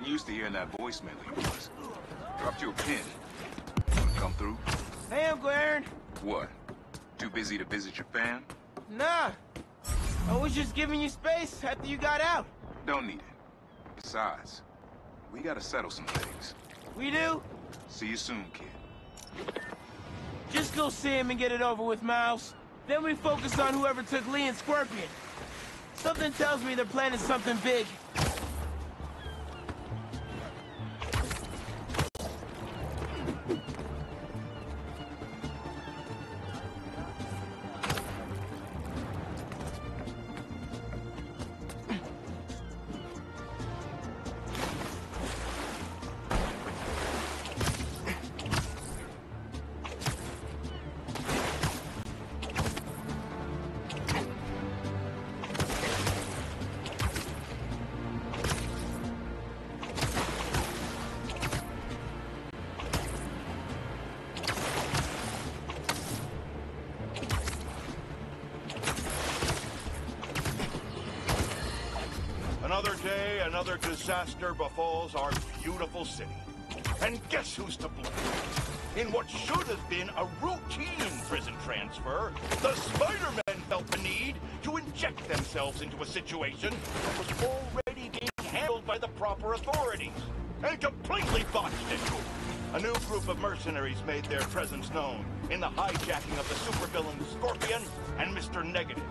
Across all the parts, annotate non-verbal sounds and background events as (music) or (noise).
used to hearing that voicemail of yours. Dropped you a pin. Wanna come through? Hey, Uncle Aaron. What? Too busy to visit your fam? Nah. I was just giving you space after you got out. Don't need it. Besides, we gotta settle some things. We do? See you soon, kid. Just go see him and get it over with, Miles. Then we focus on whoever took Li and Scorpion. Something tells me they're planning something big. Another disaster befalls our beautiful city. And guess who's to blame? In what should have been a routine prison transfer, the Spider-Men felt the need to inject themselves into a situation that was already being handled by the proper authorities, and completely botched it. A new group of mercenaries made their presence known in the hijacking of the supervillain Scorpion and Mr. Negative.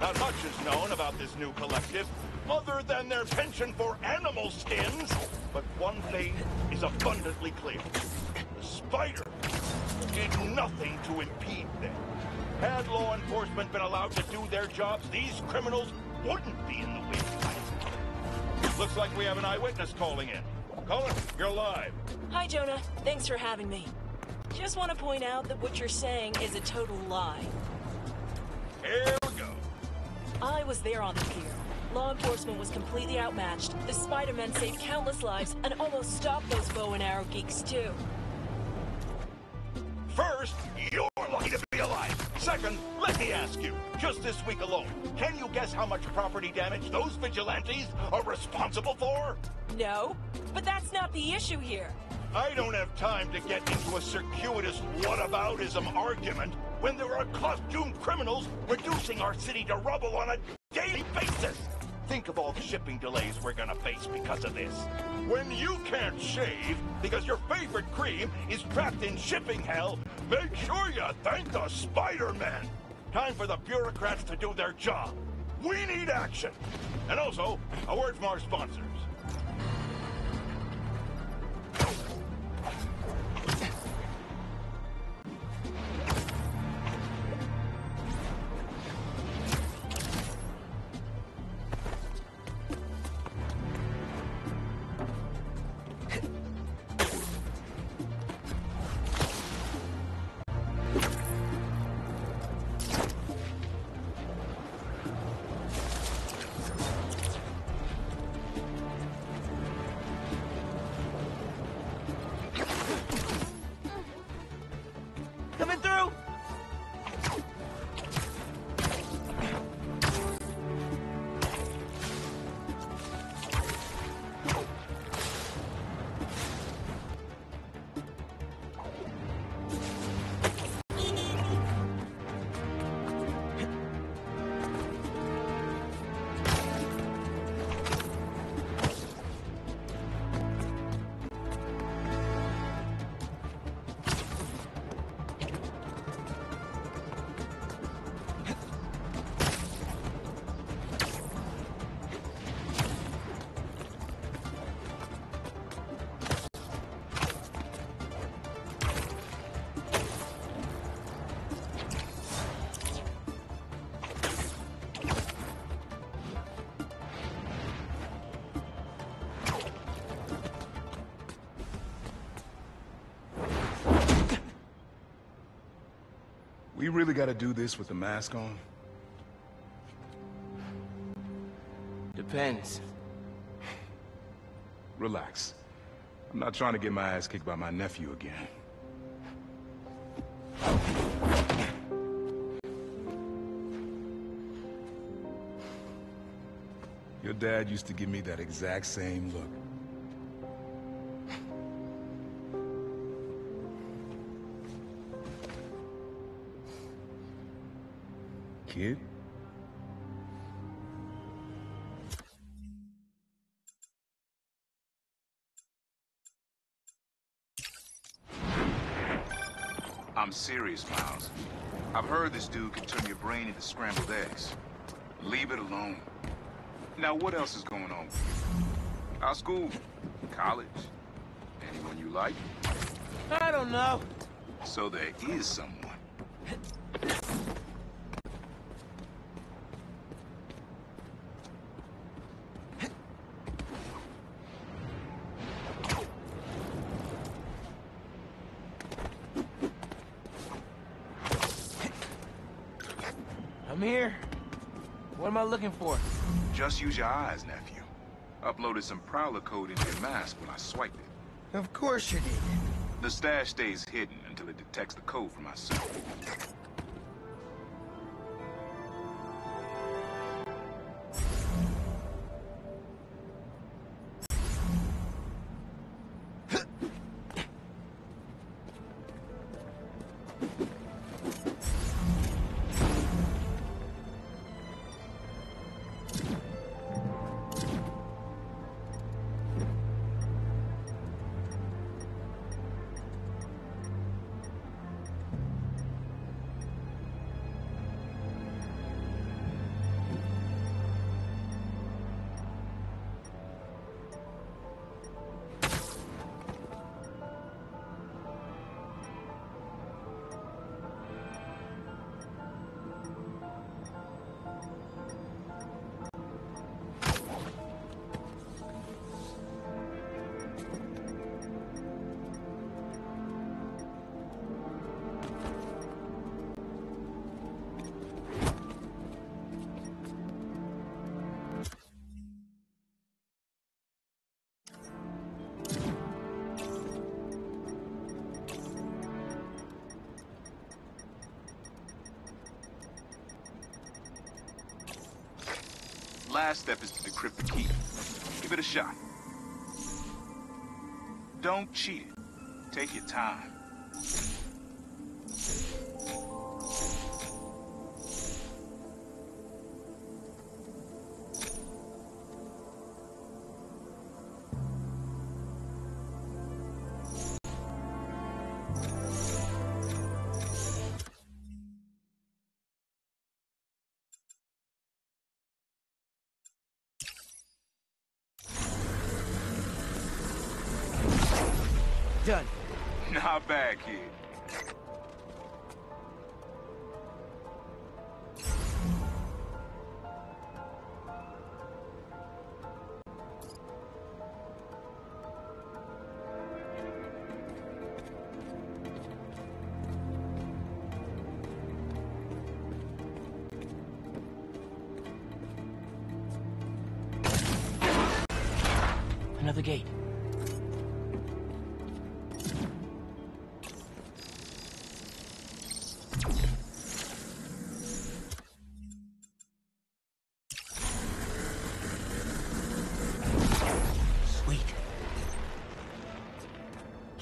Not much is known about this new collective, other than their penchant for animal skins. But one thing is abundantly clear. The Spider did nothing to impede them. Had law enforcement been allowed to do their jobs, these criminals wouldn't be in the way. Looks like we have an eyewitness calling in. Caller, you're live. Hi, Jonah. Thanks for having me. Just want to point out that what you're saying is a total lie. Here we go. I was there on the pier. Law enforcement was completely outmatched. The Spider-Men saved countless lives and almost stopped those bow and arrow geeks, too. First, you're lucky to be alive. Second, let me ask you, just this week alone, can you guess how much property damage those vigilantes are responsible for? No, but that's not the issue here. I don't have time to get into a circuitous whataboutism argument when there are costumed criminals reducing our city to rubble on a daily basis. Think of all the shipping delays we're gonna face because of this. When you can't shave because your favorite cream is trapped in shipping hell, make sure you thank the Spider-Man. Time for the bureaucrats to do their job. We need action. And also, a word from our sponsors. We really gotta do this with the mask on? Depends. Relax. I'm not trying to get my ass kicked by my nephew again. Your dad used to give me that exact same look. I'm serious, Miles. I've heard this dude can turn your brain into scrambled eggs. Leave it alone. Now, what else is going on? Our school? College? Anyone you like? I don't know. So there is someone. I'm here. What am I looking for? Just use your eyes, nephew. Uploaded some Prowler code into your mask when I swiped it. Of course you did. The stash stays hidden until it detects the code for myself. Last step is to decrypt the key. Give it a shot. Don't cheat it. Take your time.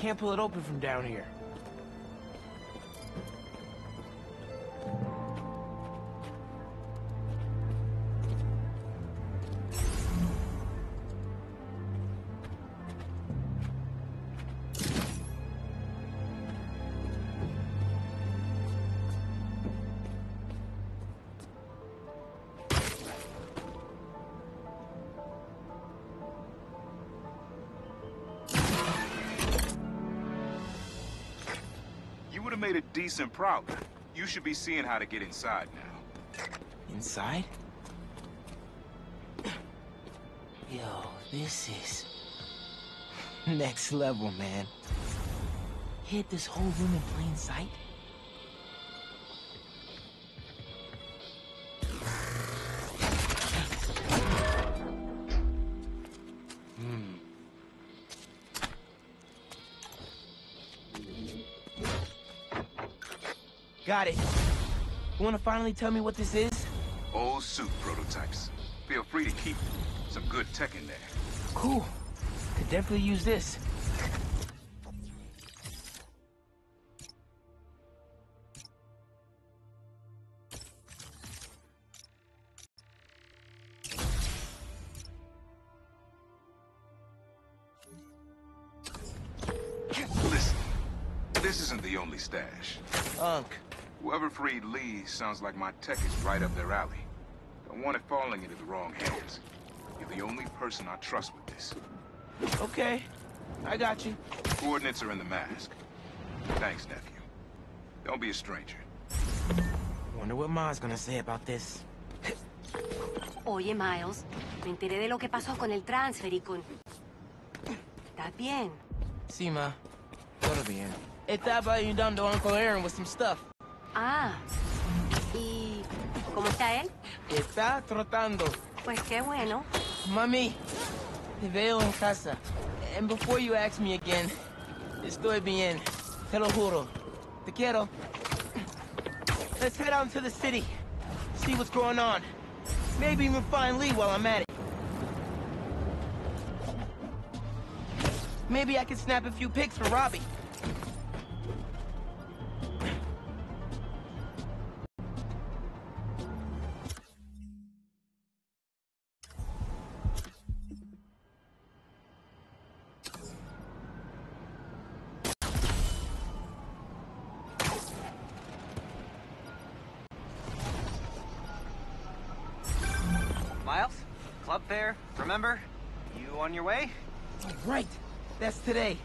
Can't pull it open from down here. Have made a decent prowler. You should be seeing how to get inside now. Inside? Yo, this is... Next level, man. Hid this whole room in plain sight? Got it. You wanna finally tell me what this is? Old suit prototypes. Feel free to keep. Some good tech in there. Cool. Could definitely use this. This Whoever Li sounds like my tech is right up their alley. Don't want it falling into the wrong hands. You're the only person I trust with this. Okay. I got you. Coordinates are in the mask. Thanks, nephew. Don't be a stranger. Wonder what Ma's gonna say about this. Oye, Miles, me enteré de lo que pasó con el transfer y con... ¿Estás bien? Sí, Ma. Todo bien. Estaba ayudando a Uncle Aaron with some stuff. Ah. ¿Y cómo está él? Está trotando. Pues qué bueno. Mami, te veo en casa. And before you ask me again, estoy bien. Te lo juro. Te quiero. Let's head out into the city. See what's going on. Maybe even find Li while I'm at it. Maybe I can snap a few pics for Robbie. Fair, remember? You on your way? Right. That's today.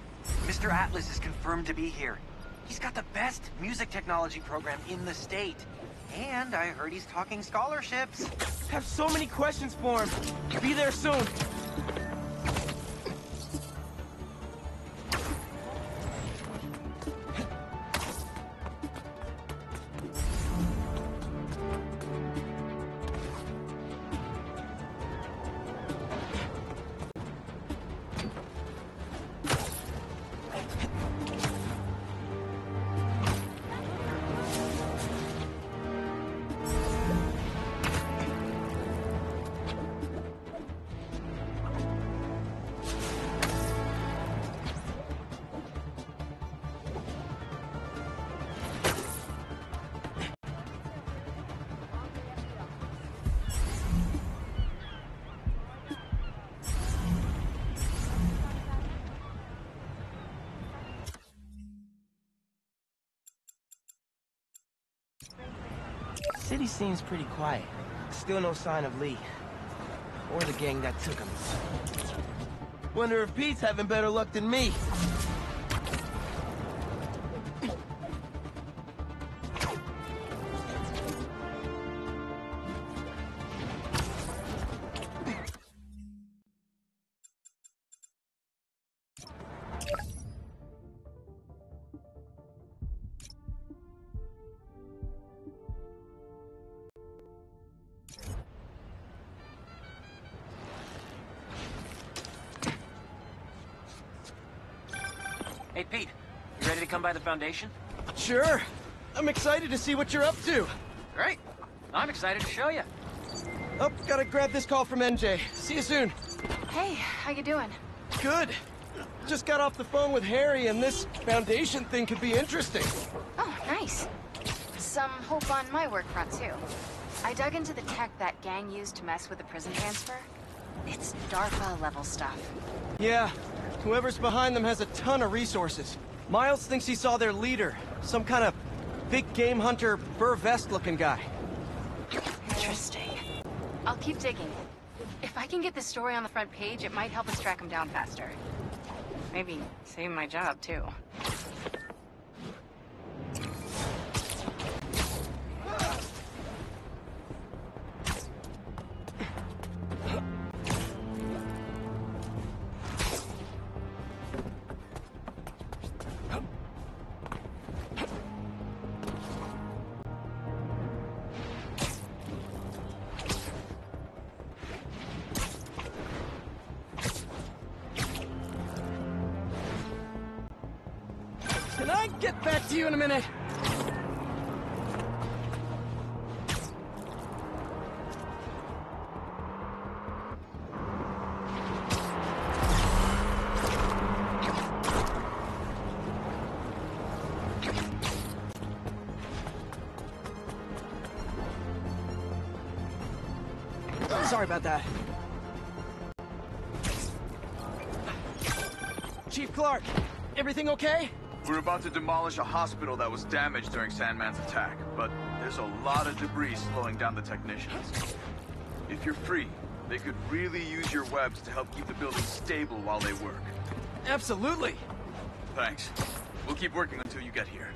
Mr. Atlas is confirmed to be here. He's got the best music technology program in the state. And I heard he's talking scholarships. Have so many questions for him. Be there soon. City seems pretty quiet. Still no sign of Li. Or the gang that took him. Wonder if Pete's having better luck than me. Pete, you ready to come by the Foundation? Sure. I'm excited to see what you're up to. Great. I'm excited to show you. Oh, gotta grab this call from MJ. See you soon. Hey, how you doing? Good. Just got off the phone with Harry, and this Foundation thing could be interesting. Oh, nice. Some hope on my work front, too. I dug into the tech that gang used to mess with the prison transfer. It's DARPA-level stuff. Yeah, whoever's behind them has a ton of resources. Miles thinks he saw their leader, some kind of big game hunter, fur vest-looking guy. Interesting. I'll keep digging. If I can get this story on the front page, it might help us track him down faster. Maybe save my job, too. Can I get back to you in a minute? Sorry about that. Chief Clark, everything okay? We're about to demolish a hospital that was damaged during Sandman's attack, but there's a lot of debris slowing down the technicians. If you're free, they could really use your webs to help keep the building stable while they work. Absolutely! Thanks. We'll keep working until you get here.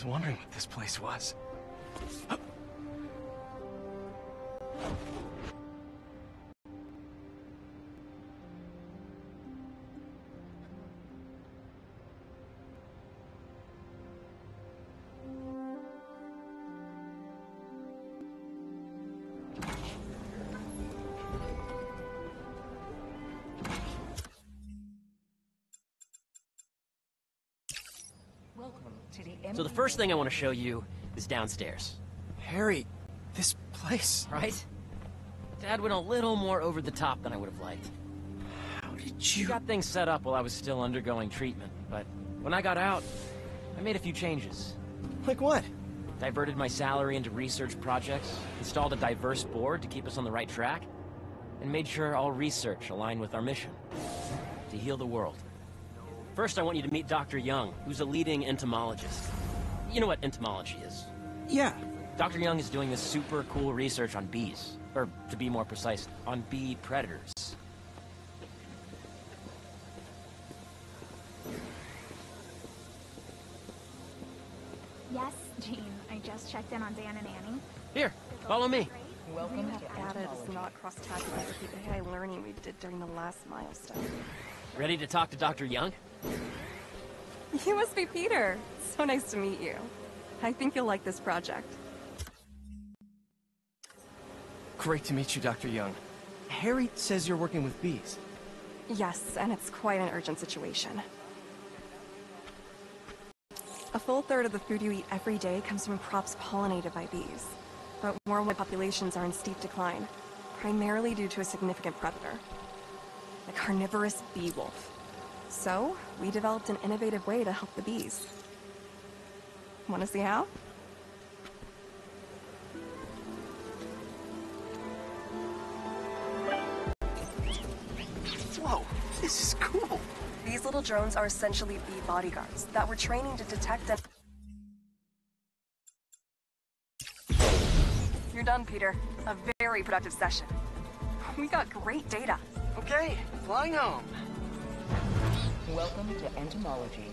Was wondering what this place was. First thing I want to show you is downstairs. Harry, this place... Right? Dad went a little more over the top than I would have liked. How did He you... got things set up while I was still undergoing treatment, but when I got out, I made a few changes. Like what? Diverted my salary into research projects, installed a diverse board to keep us on the right track, and made sure all research aligned with our mission. To heal the world. First, I want you to meet Dr. Young, who's a leading entomologist. You know what entomology is. Yeah. Dr. Young is doing this super cool research on bees. Or, to be more precise, on bee predators. Yes, Jean. I just checked in on Dan and Annie. Here, follow me. Welcome to Data does not cross-tabulate with the AI learning we did during the last milestone. Ready to talk to Dr. Young? You must be Peter. So nice to meet you. I think you'll like this project. Great to meet you, Dr. Young. Harry says you're working with bees. Yes, and it's quite an urgent situation. A full third of the food you eat every day comes from crops pollinated by bees. But worldwide populations are in steep decline, primarily due to a significant predator. The carnivorous bee wolf. So, we developed an innovative way to help the bees. Want to see how? Whoa, this is cool. These little drones are essentially bee bodyguards that we're training to detect and... You're done, Peter. A very productive session. We got great data. Okay, flying home. Welcome to entomology.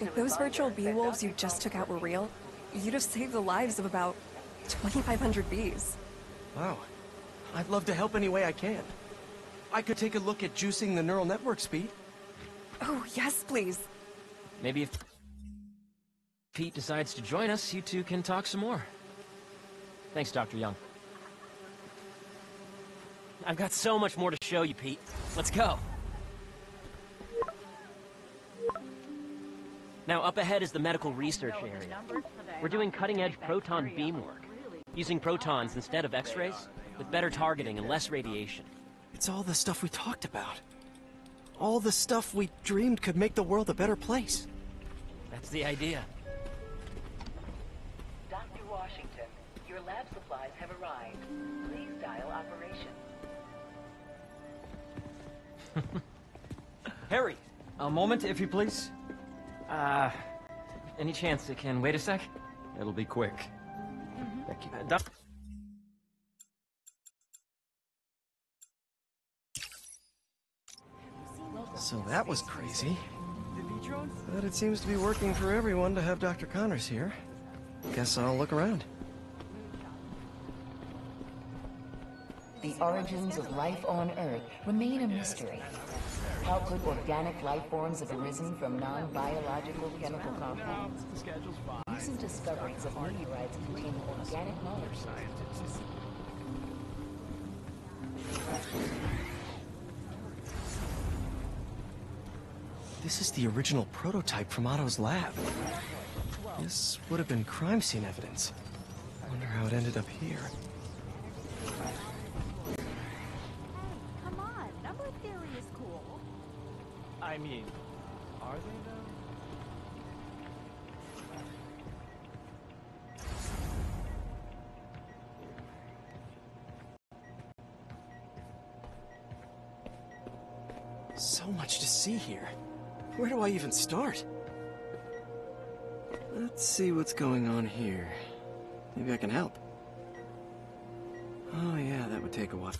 If those virtual bee wolves you just took out were real, you'd have saved the lives of about 2,500 bees. Wow. I'd love to help any way I can. I could take a look at juicing the neural network speed. Oh, yes, please. Maybe if Pete decides to join us, you two can talk some more. Thanks, Dr. Young. I've got so much more to show you, Pete. Let's go. Now, up ahead is the medical research area. We're doing cutting-edge proton beam work, using protons instead of X-rays, with better targeting and less radiation. It's all the stuff we talked about. All the stuff we dreamed could make the world a better place. That's the idea. Dr. Washington, your lab supplies have arrived. Please dial operation. (laughs) Harry! A moment, if you please. Uh, any chance it can wait a sec? It'll be quick. Thank you. Uh, doc- So that was crazy. But it seems to be working for everyone to have Dr. Connors here. Guess I'll look around. The origins of life on Earth remain a mystery. How could organic life forms have arisen from non-biological chemical compounds? Recent discoveries of meteorites containing organic molecules. This is the original prototype from Otto's lab. This would have been crime scene evidence. I wonder how it ended up here. Come on, number theory is cool. I mean, are they though? So much to see here. Where do I even start? Let's see what's going on here. Maybe I can help. Oh yeah, that would take a while.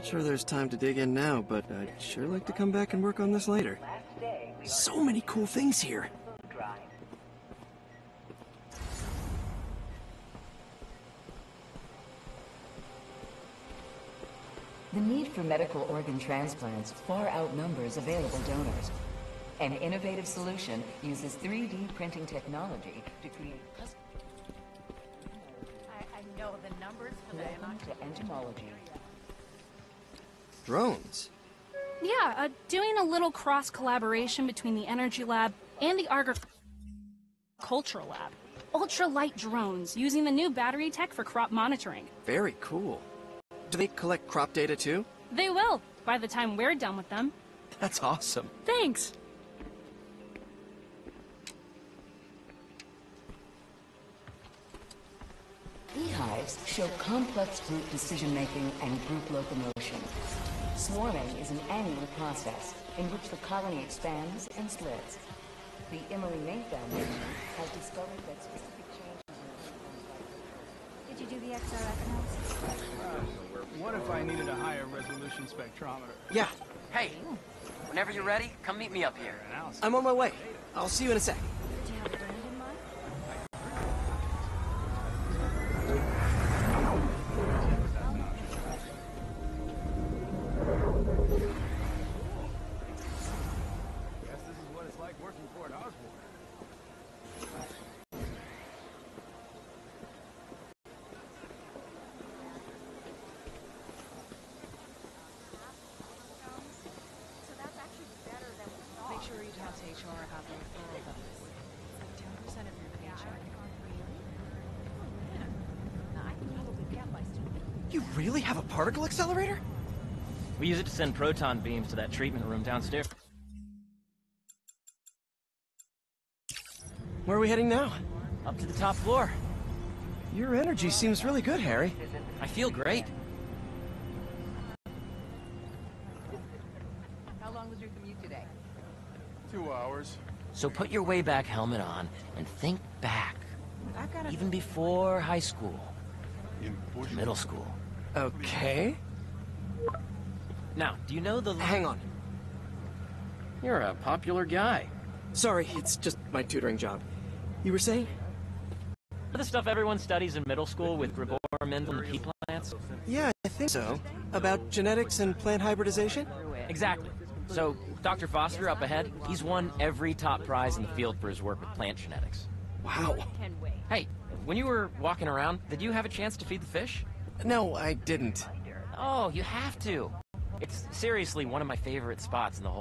Not sure there's time to dig in now, but I'd sure like to come back and work on this later. So many cool things here. The need for medical organ transplants far outnumbers available donors. An innovative solution uses 3D printing technology to create custom... I, I know the numbers for the Welcome to entomology. Drones? Yeah, uh, doing a little cross collaboration between the Energy Lab and the Agricultural Lab. Ultra light drones using the new battery tech for crop monitoring. Very cool. Do they collect crop data too? They will, by the time we're done with them. That's awesome. Thanks. Beehives show complex group decision-making and group locomotion. Swarming is an annual process in which the colony expands and splits. The Emily May Foundation has discovered that specific changes in... Did you do the XRF notes? What if I needed a higher resolution spectrometer? Yeah, Hey, whenever you're ready, come meet me up here. I'm on my way. I'll see you in a sec. Do you have a brand in mind? Guess this is what it's like working for an Osborne. So that's actually better than we thought. Make sure you talk to HR about the referral bonus. It's like 10% of your paycheck. Now, I can probably get my student. Oh, you really have a particle accelerator? We use it to send proton beams to that treatment room downstairs. Where are we heading now? Up to the top floor. Your energy seems really good, Harry. I feel great. How long was your commute today? Two hours. So put your way back helmet on and think back. Even before high school. Middle school. Okay. Now, do you know the... Hang on. You're a popular guy. Sorry, it's just my tutoring job. You were saying? The stuff everyone studies in middle school with Gregor Mendel and pea plants? Yeah, I think so. About genetics and plant hybridization? Exactly. So, Dr. Foster up ahead, he's won every top prize in the field for his work with plant genetics. Wow. Hey, when you were walking around, did you have a chance to feed the fish? No, I didn't. Oh, you have to. It's seriously one of my favorite spots in the whole